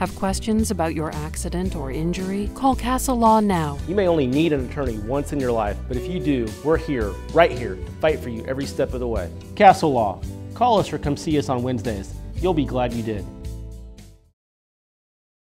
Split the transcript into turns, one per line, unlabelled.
Have questions about your accident or injury? Call Castle Law now.
You may only need an attorney once in your life, but if you do, we're here, right here, to fight for you every step of the way. Castle Law. Call us or come see us on Wednesdays. You'll be glad you did.